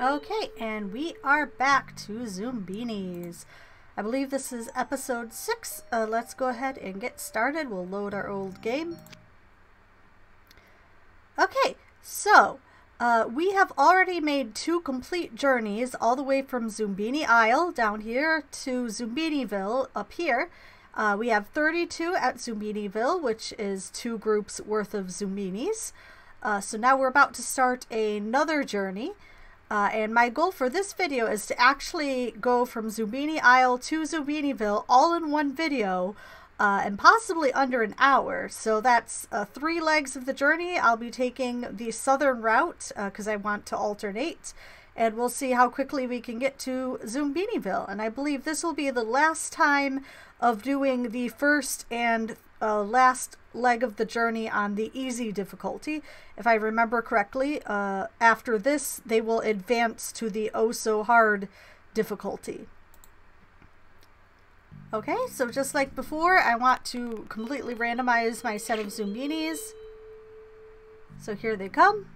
Okay, and we are back to Zoombinis. I believe this is episode 6. Uh, let's go ahead and get started. We'll load our old game. Okay, so uh, we have already made two complete journeys all the way from Zoombini Isle down here to Zoombiniville up here. Uh, we have 32 at Zoombiniville, which is two groups worth of Zoombinis. Uh, so now we're about to start another journey. Uh, and my goal for this video is to actually go from Zoombini Isle to Zoombiniville all in one video uh, and possibly under an hour. So that's uh, three legs of the journey. I'll be taking the southern route because uh, I want to alternate and we'll see how quickly we can get to Zoombiniville. And I believe this will be the last time of doing the first and uh, last leg of the journey on the easy difficulty. If I remember correctly, uh, after this, they will advance to the oh so hard difficulty. Okay, so just like before, I want to completely randomize my set of Zoombinis. So here they come.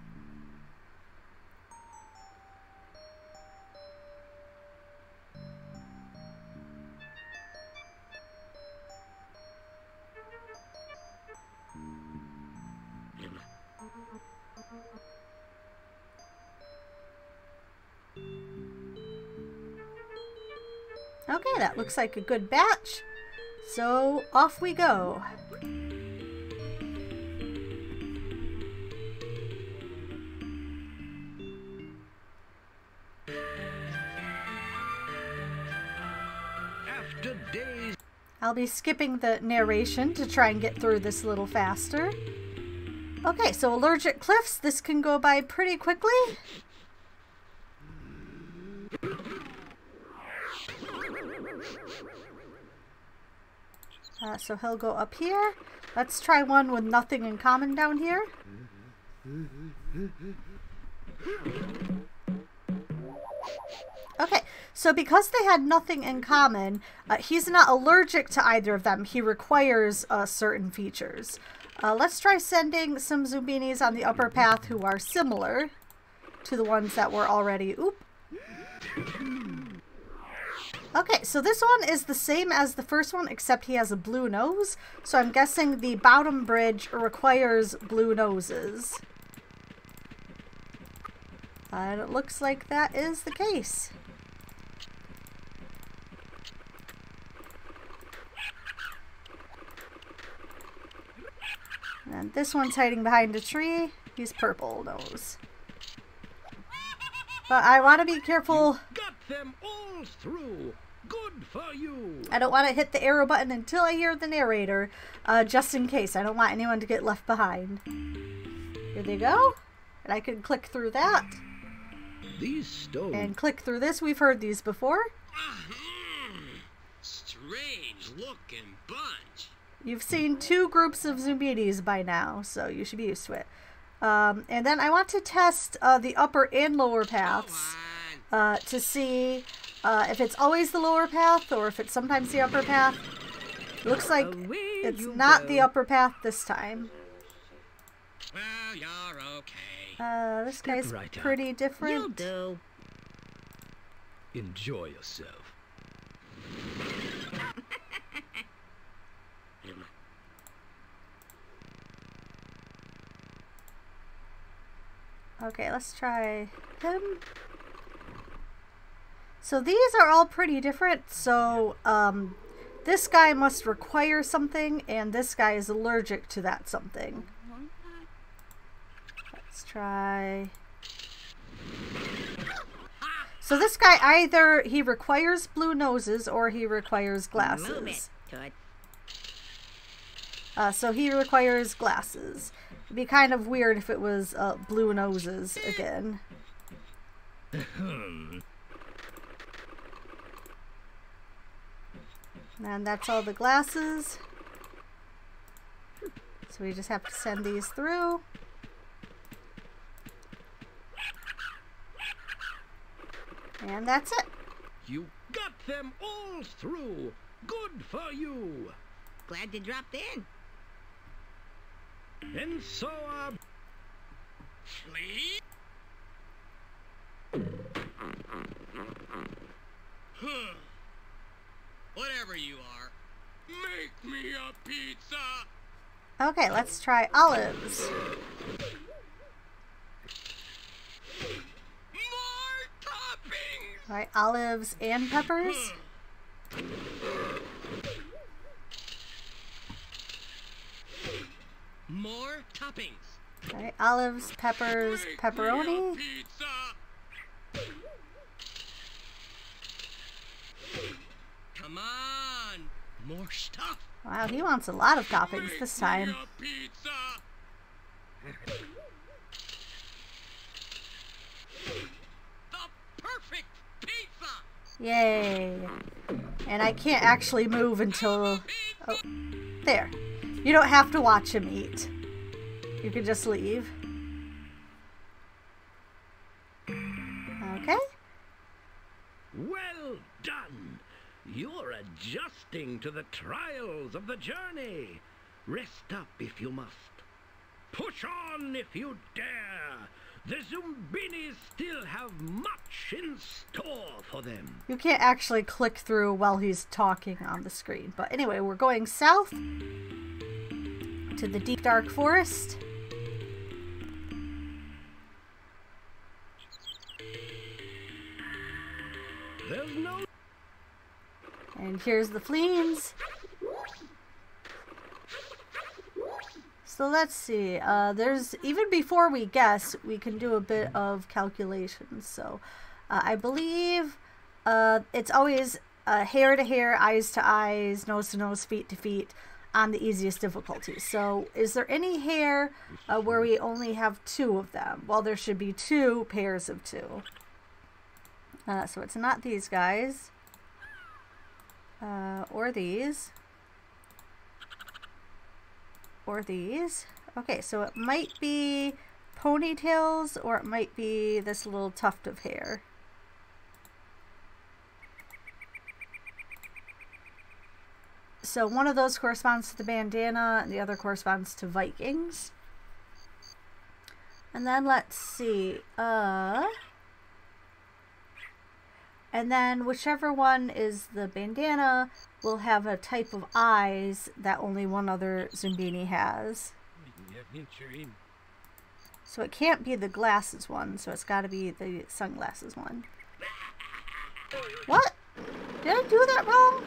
Okay, that looks like a good batch. So off we go. After days I'll be skipping the narration to try and get through this a little faster. Okay, so allergic cliffs, this can go by pretty quickly. So he'll go up here. Let's try one with nothing in common down here. Okay, so because they had nothing in common, uh, he's not allergic to either of them. He requires uh, certain features. Uh, let's try sending some Zoombinis on the upper path who are similar to the ones that were already... Oop. Okay, so this one is the same as the first one, except he has a blue nose. So I'm guessing the bottom bridge requires blue noses. And it looks like that is the case. And this one's hiding behind a tree. He's purple nose. But I want to be careful. You got them all through. Good for you. I don't want to hit the arrow button until I hear the narrator, uh, just in case. I don't want anyone to get left behind. Here they go. And I can click through that. These stones. And click through this. We've heard these before. Strange looking bunch. You've seen two groups of Zoombinis by now, so you should be used to it. Um, and then I want to test uh, the upper and lower paths uh, to see uh, if it's always the lower path or if it's sometimes the upper path. Looks like it's not go. the upper path this time. Well, you're okay. Uh, this Step guy's right pretty up. different. You'll do. Enjoy yourself. okay, let's try him. So these are all pretty different. So um, this guy must require something, and this guy is allergic to that something. Let's try... So this guy either he requires blue noses or he requires glasses. Uh, so he requires glasses. It'd be kind of weird if it was uh, blue noses again. And that's all the glasses. So we just have to send these through. And that's it. You got them all through. Good for you. Glad you dropped in. And so, uh... Flee? Whatever you are. Make me a pizza! Okay, let's try olives. More toppings! All right, olives and peppers. Hmm. More toppings. All right, olives, peppers, pepperoni. Me a pizza! Come on. More stuff. Wow, he wants a lot of toppings this time. pizza! The perfect pizza. Yay. And I can't actually move until... Oh, there. You don't have to watch him eat. You can just leave. Okay. Well! You're adjusting to the trials of the journey. Rest up if you must. Push on if you dare. The Zoombinis still have much in store for them. You can't actually click through while he's talking on the screen. But anyway, we're going south to the deep dark forest. There's no And here's the fleens. So let's see. Uh, there's even before we guess, we can do a bit of calculations. So uh, I believe uh, it's always uh, hair to hair, eyes to eyes, nose to nose, feet to feet on the easiest difficulty. So is there any hair uh, where we only have two of them? Well, there should be two pairs of two. Uh, so it's not these guys. Uh, or these. Or these. Okay, so it might be ponytails or it might be this little tuft of hair. So one of those corresponds to the bandana and the other corresponds to Vikings. And then let's see. Uh and then whichever one is the bandana will have a type of eyes that only one other Zoombini has. So it can't be the glasses one, so it's got to be the sunglasses one. What? Did I do that wrong?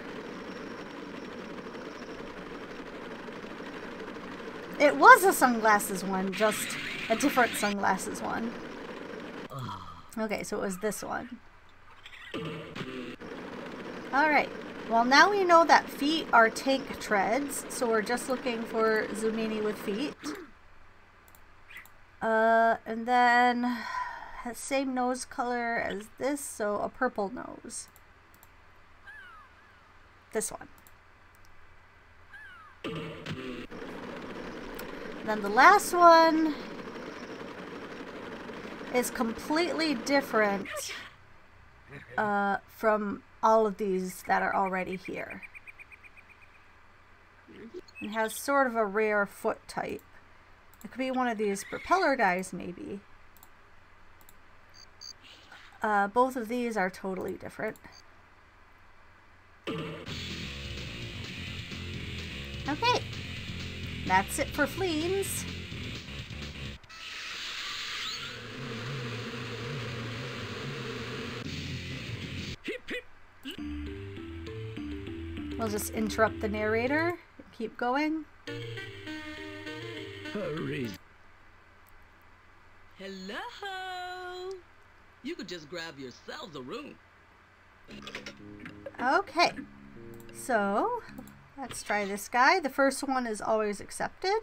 It was a sunglasses one, just a different sunglasses one. Ah. Okay, so it was this one. Alright, well now we know that feet are tank treads, so we're just looking for Zoombini with feet. Uh, and then same nose color as this, so a purple nose. This one. Then the last one is completely different uh, from all of these that are already here. It has sort of a rare foot type. It could be one of these propeller guys, maybe. Uh, both of these are totally different. Okay. That's it for fleens. We'll just interrupt the narrator and keep going. Hurry. Hello. You could just grab yourselves a room. Okay. So, let's try this guy. The first one is always accepted.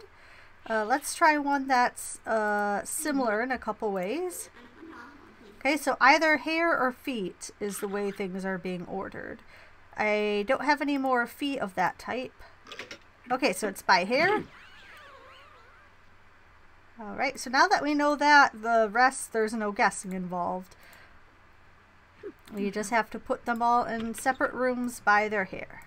Uh, let's try one that's uh, similar in a couple ways. Okay, so either hair or feet is the way things are being ordered. I don't have any more feet of that type. Okay, so it's by hair. Alright, so now that we know that, the rest, there's no guessing involved. We just have to put them all in separate rooms by their hair.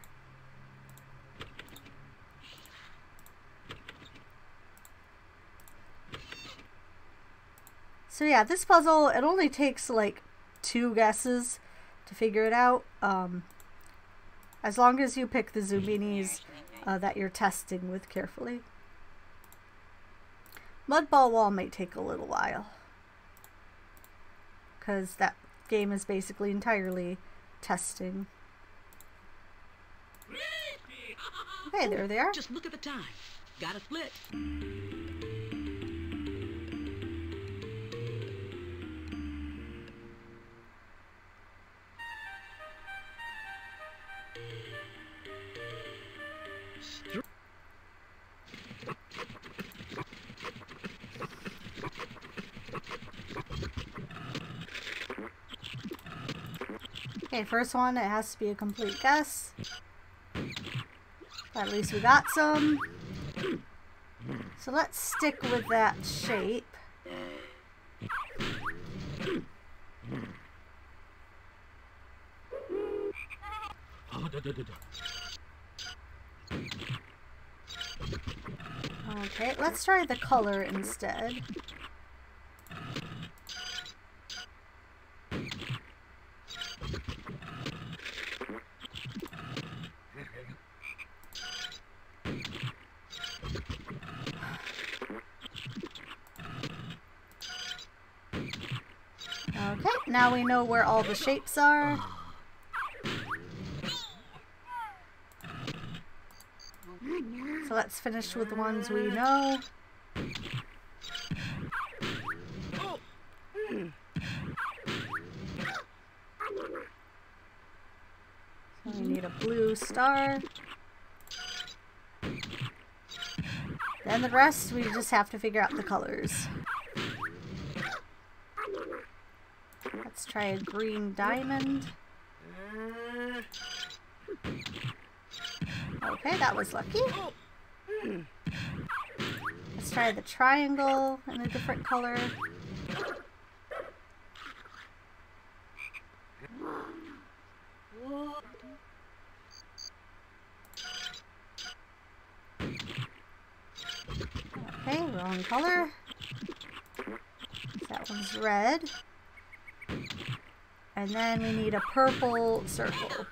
So yeah, this puzzle, it only takes like two guesses to figure it out. Um, as long as you pick the Zoombinis uh, that you're testing with carefully. Mudball Wall may take a little while. Because that game is basically entirely testing. Hey, there they are. Just look at the time. Got a split. Okay, first one, it has to be a complete guess. But at least we got some. So let's stick with that shape. Okay, let's try the color instead. Okay, now we know where all the shapes are. So let's finish with the ones we know. So we need a blue star. Then the rest, we just have to figure out the colors. Let's try a green diamond. Okay, that was lucky. Let's try the triangle in a different color. Okay, wrong color. That one's red. And then we need a purple circle.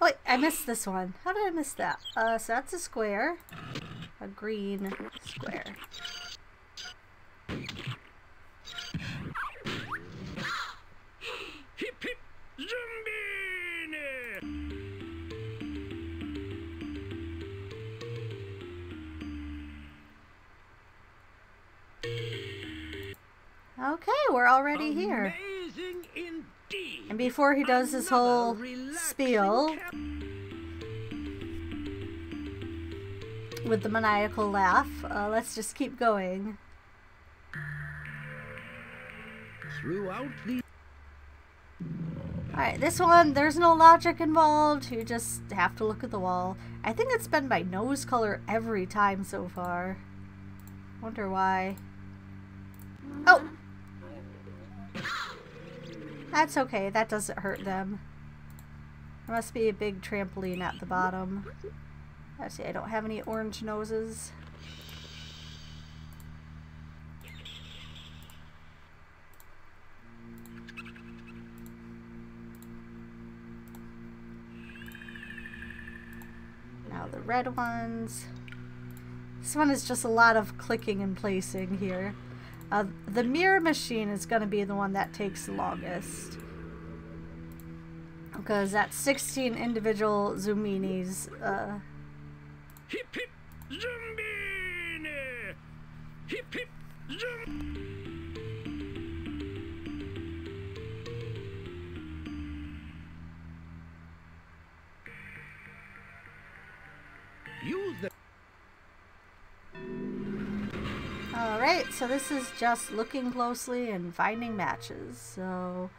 Oh, wait, I missed this one. How did I miss that? Uh, so that's a square. A green square. Already here. Indeed. And before he does his whole spiel with the maniacal laugh, uh, let's just keep going. Throughout the Alright, this one, there's no logic involved. You just have to look at the wall. I think it's been my nose color every time so far. Wonder why. Oh! That's okay, that doesn't hurt them. There must be a big trampoline at the bottom. See, I don't have any orange noses. Now the red ones. This one is just a lot of clicking and placing here. Uh, the mirror machine is going to be the one that takes the longest. Because that's 16 individual Zoombinis. Uh, hip hip! Hip hip. Alright, so this is just looking closely and finding matches. So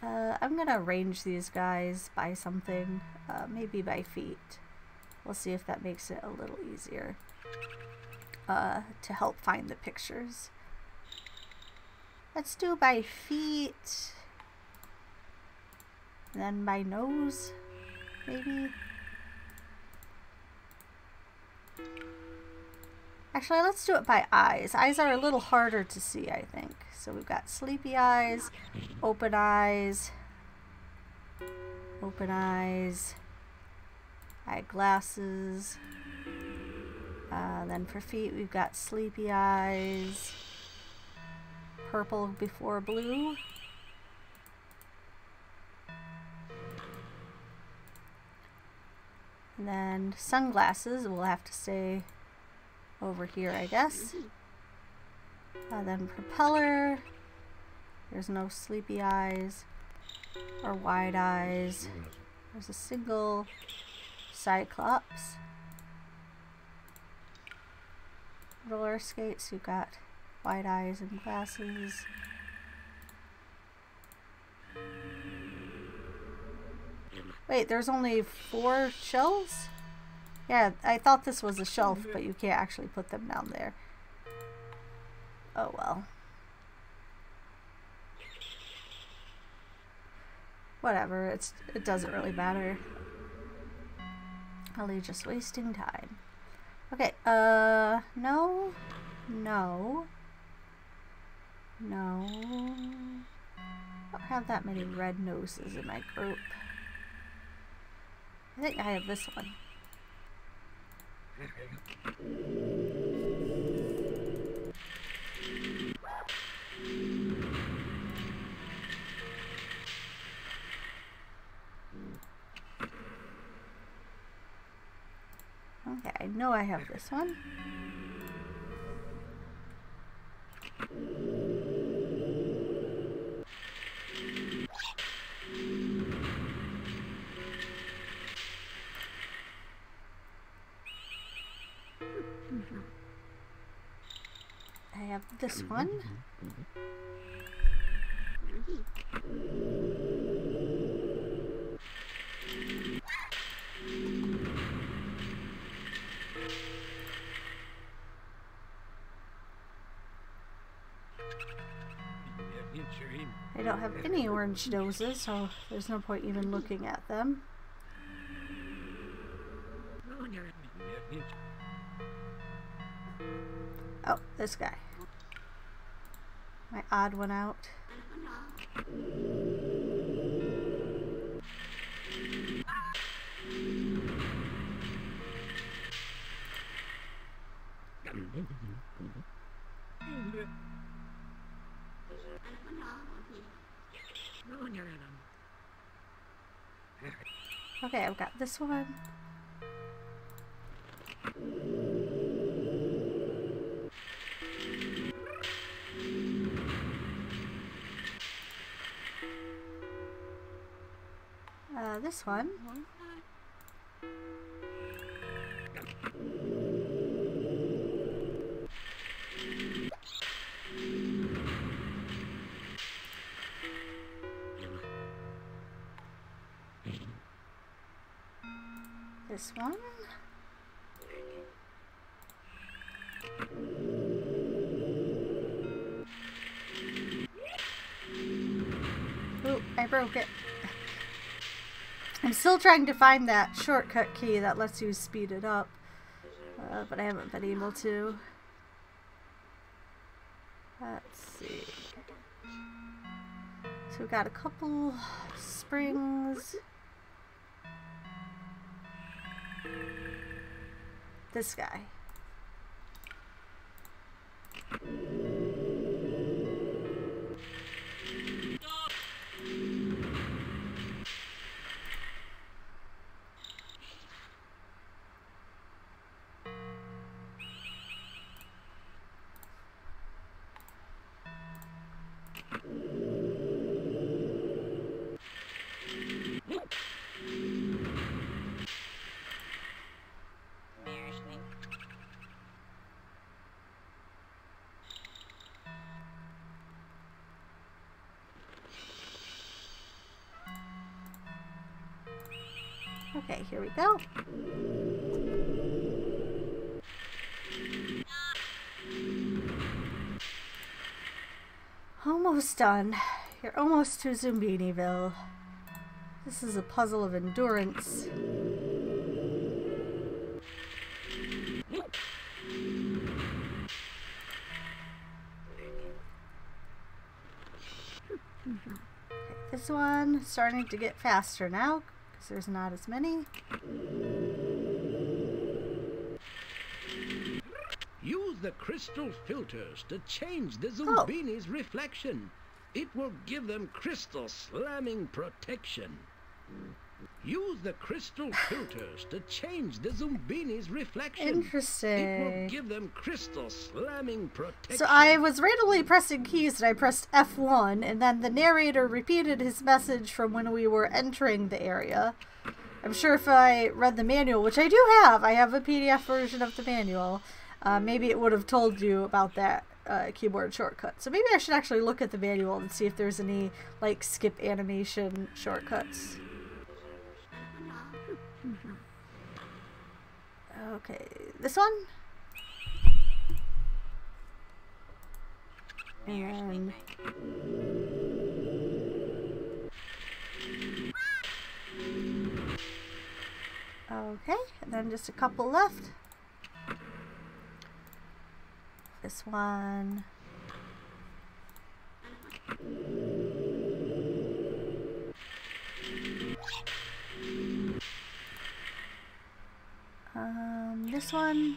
uh, I'm going to arrange these guys by something, uh, maybe by feet. We'll see if that makes it a little easier uh, to help find the pictures. Let's do by feet, then by nose, maybe. Actually, let's do it by eyes. Eyes are a little harder to see, I think. So we've got sleepy eyes, open eyes, open eyes, eyeglasses. Uh, then for feet, we've got sleepy eyes, purple before blue. And then sunglasses we'll have to stay over here, I guess. Then propeller. There's no sleepy eyes or wide eyes. There's a single cyclops. Roller skates, you've got wide eyes and glasses. Wait, there's only four shelves? Yeah, I thought this was a shelf, but you can't actually put them down there. Oh well. Whatever, it's it doesn't really matter. Are just wasting time? Okay, uh, no, no, no. I don't have that many red noses in my group. I think I have this one. Okay, I know I have this one. This mm-hmm, one. Mm-hmm. I don't have any orange noses, so there's no point even looking at them. Oh, oh this guy. Odd one out. Okay, I've got this one. This one. This one. Ooh, I broke it. I'm still trying to find that shortcut key that lets you speed it up, uh, but I haven't been able to. Let's see. So we've got a couple springs. This guy. Okay, here we go. Almost done. You're almost to Zoombiniville. This is a puzzle of endurance. This one starting to get faster now because there's not as many. Use the crystal filters to change the Zoombini's reflection. It will give them crystal slamming protection. Use the crystal filters to change the Zoombini's reflection. Interesting. It will give them crystal slamming protection. So I was randomly pressing keys and I pressed F1 and then the narrator repeated his message from when we were entering the area. I'm sure if I read the manual, which I do have, I have a PDF version of the manual, uh, maybe it would have told you about that uh, keyboard shortcut. So maybe I should actually look at the manual and see if there's any like skip animation shortcuts. Okay, this one? And um, Okay, and then just a couple left. This one. This one.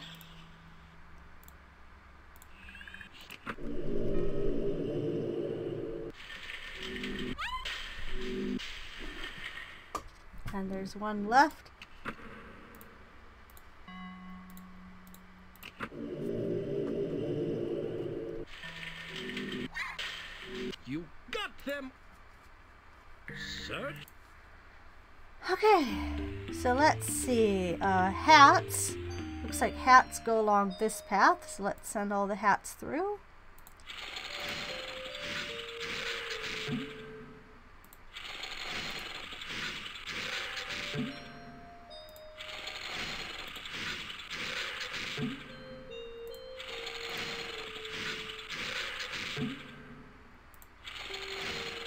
And there's one left. You got them. Search. Okay, so let's see. Uh, hats. Looks like hats go along this path, so let's send all the hats through.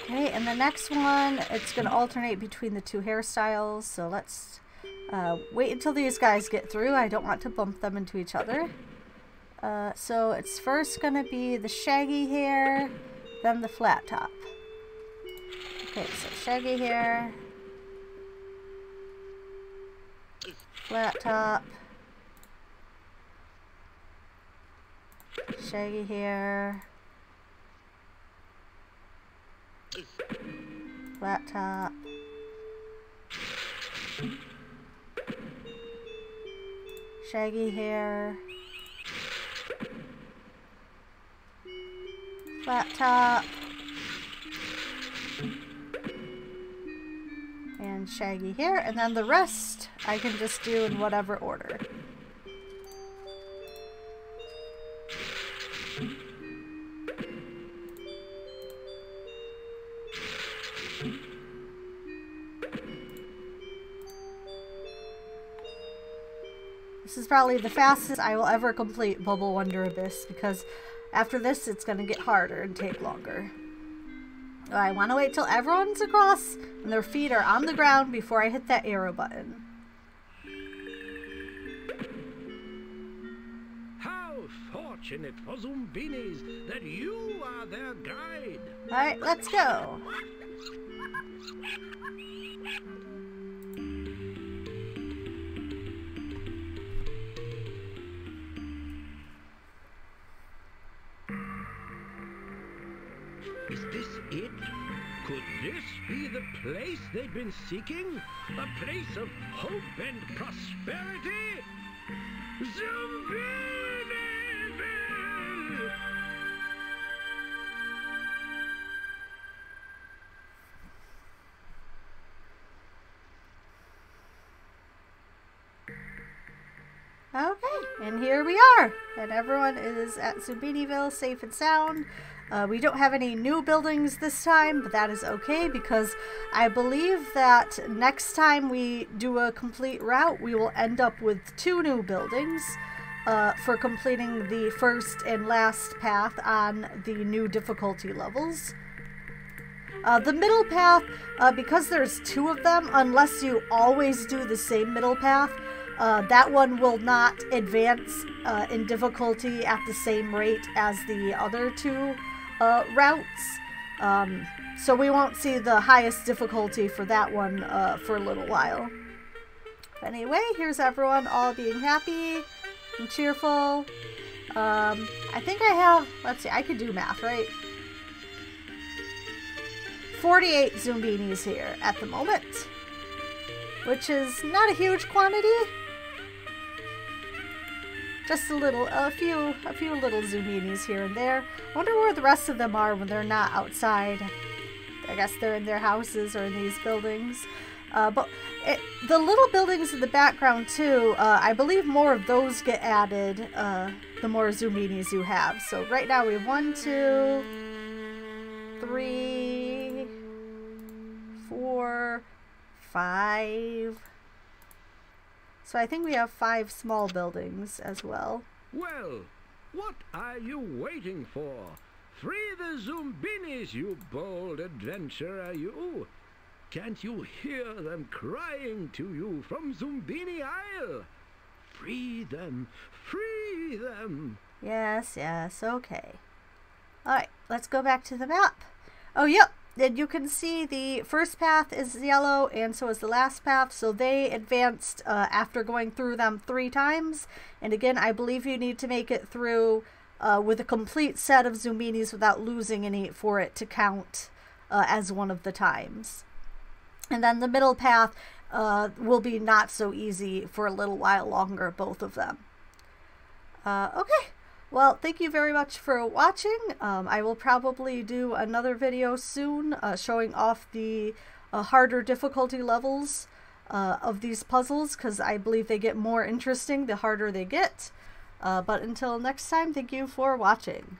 Okay, and the next one, it's going to alternate between the two hairstyles. So let's uh, wait until these guys get through. I don't want to bump them into each other. Uh, so it's first going to be the shaggy hair, then the flat top. Okay, so shaggy hair, flat top, shaggy hair, flat top. Shaggy hair. Flat top. And shaggy hair. And then the rest I can just do in whatever order. Probably the fastest I will ever complete Bubble Wonder Abyss because after this it's going to get harder and take longer. I want to wait till everyone's across and their feet are on the ground before I hit that arrow button. How fortunate for Zoombinis that you are their guide. Alright, let's go. it? Could this be the place they'd been seeking? A place of hope and prosperity? Zoombiniville! Here we are. And everyone is at Zoombiniville safe and sound. Uh, we don't have any new buildings this time, but that is okay because I believe that next time we do a complete route, we will end up with two new buildings uh, for completing the first and last path on the new difficulty levels. Uh, the middle path, uh, because there's two of them, unless you always do the same middle path, uh, that one will not advance uh, in difficulty at the same rate as the other two uh, routes. Um, so we won't see the highest difficulty for that one uh, for a little while. Anyway, here's everyone all being happy and cheerful. Um, I think I have, let's see, I could do math, right? 48 Zoombinis here at the moment, which is not a huge quantity. Just a little, a few, a few little Zoombinis here and there. Wonder where the rest of them are when they're not outside. I guess they're in their houses or in these buildings. Uh, but it, the little buildings in the background too, uh, I believe more of those get added uh, the more Zoombinis you have. So right now we have one, two, three, four, five. So I think we have five small buildings as well. Well, what are you waiting for? Free the Zoombinis, you bold adventurer, you! Can't you hear them crying to you from Zoombini Isle? Free them! Free them! Yes, yes, okay. Alright, let's go back to the map. Oh, yep, and you can see the first path is yellow, and so is the last path, so they advanced uh, after going through them three times. And again, I believe you need to make it through uh, with a complete set of Zoombinis without losing any for it to count uh, as one of the times. And then the middle path uh, will be not so easy for a little while longer, both of them. Uh, okay, well, thank you very much for watching. Um, I will probably do another video soon uh, showing off the uh, harder difficulty levels uh, of these puzzles because I believe they get more interesting the harder they get. Uh, but until next time, thank you for watching.